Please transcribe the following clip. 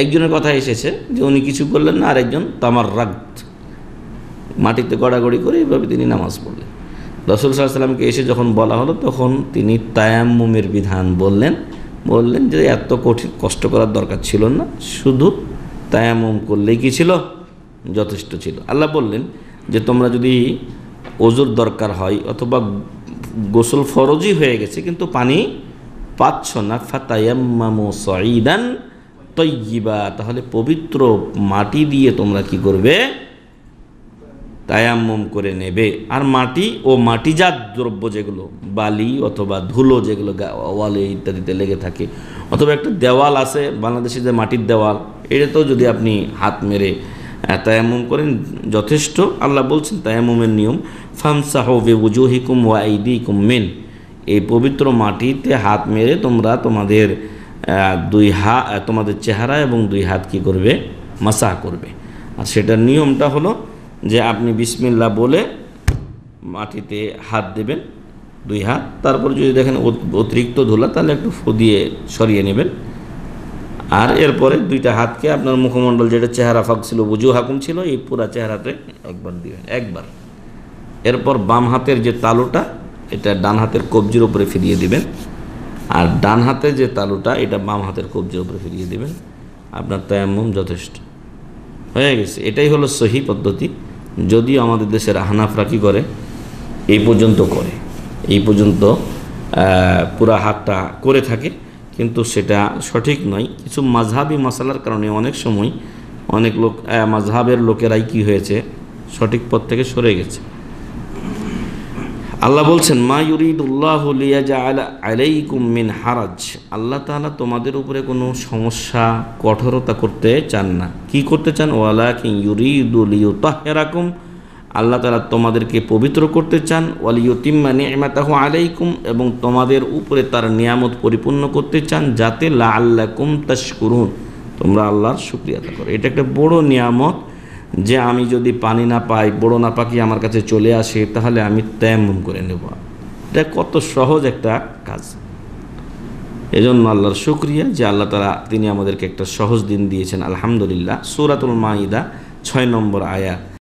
একজনের কথা এসেছে যে উনি কিছু করলেন না, আরেকজন তামার রাগত মাটিতে গড়াগড়ি করে এইভাবে তিনি নামাজ পড়লেন। রসুল সাল্লামকে এসে যখন বলা হলো, তখন তিনি তায়াম্মুমের বিধান বললেন। বললেন যে এত কঠিন, কষ্ট করার দরকার ছিল না, শুধু তায়াম্মুম করলেই কি ছিল? যথেষ্ট ছিল। আল্লাহ বললেন যে তোমরা যদি ওজুর দরকার হয় অথবা গোসল ফরজই হয়ে গেছে, কিন্তু পানি পাচ্ছ না, ফাতায়াম্মামু সঈদান তৈবা তাহলে পবিত্র মাটি দিয়ে তোমরা কি করবে? তায়াম্মম করে নেবে। আর মাটি ও মাটিজাত দ্রব্য যেগুলো, বালি অথবা ধুলো যেগুলো ওয়ালে ইত্যাদিতে লেগে থাকে, অথবা একটা দেওয়াল আছে, বাংলাদেশে যে মাটির দেওয়াল, এটাতেও যদি আপনি হাত মেরে তায়াম্মুম করেন, যথেষ্ট। আল্লাহ বলছেন, তায়াম্মুমের নিয়ম, ফামসাহ বে উজুহিকুম ওয়াইদিকুম মেন। এই পবিত্র মাটিতে হাত মেরে তোমরা তোমাদের দুই হাত তোমাদের চেহারা এবং দুই হাত কি করবে? মাসা করবে। আর সেটার নিয়মটা হলো যে আপনি বিসমিল্লা বলে মাটিতে হাত দেবেন, দুই হাত। তারপর যদি দেখেন অতিরিক্ত ধুলা, তাহলে একটু ফু দিয়ে সরিয়ে নেবেন। আর এরপরে দুইটা হাতকে আপনার মুখমণ্ডল যেটা চেহারা ফাঁক ছিল বুঝু হাকুম ছিল, এই পুরা চেহারাতে একবার দিবেন, একবার। এরপর বাম হাতের যে তালুটা, এটা ডান হাতের কবজির উপরে ফিরিয়ে দিবেন। আর ডান হাতে যে তালুটা, এটা বাম হাতের কবজির উপরে ফিরিয়ে দেবেন। আপনার তায়াম্মুম যথেষ্ট। হয়ে গেছে। এটাই হলো সহি পদ্ধতি। যদিও আমাদের দেশের হানাফরা কি করে? এই পর্যন্ত করে। এই পর্যন্ত পুরা হাতটা করে থাকে। কিন্তু সেটা সঠিক নয়। কিছু মাঝহাবি মশালার কারণে অনেক সময় অনেক লোক মাঝহাবের লোকেরাই কি হয়েছে? সঠিক পথ থেকে সরে গেছে। আল্লাহ বলছেন, মা ইউরিদুল্লাহ আলাইকুম মিন হারাজ। আল্লাহ তাআলা তোমাদের উপরে কোনো সমস্যা, কঠোরতা করতে চান না। কি করতে চান? ওয়ালা কি ইউরিদুল ইউতাহেরাকুম আল্লাহ তালা তোমাদেরকে পবিত্র করতে চান। ওয়াল ইউতিম্মা নি'মাতাহু আলাইকুম। এবং তোমাদের উপরে তার নিয়ামত পরিপূর্ণ করতে চান, যাতে লা আল্লাকুম তাশকুরুন। তোমরা আল্লাহর শুকরিয়া করো। এটা একটা বড় নিয়ামত। যে আমি যদি পানি না পাই, বড় না পাখি আমার কাছে চলে আসে, তাহলে আমি তেমন করে নেব। এটা কত সহজ একটা কাজ। এজন্য আল্লাহর শুক্রিয়া যে আল্লাহ তারা তিনি আমাদেরকে একটা সহজ দিন দিয়েছেন। আলহামদুলিল্লাহ। সুরাতুল মাইদা ছয় নম্বর আয়াত।